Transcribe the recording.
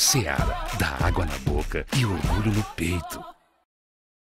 Seara, dá água na boca e orgulho no peito.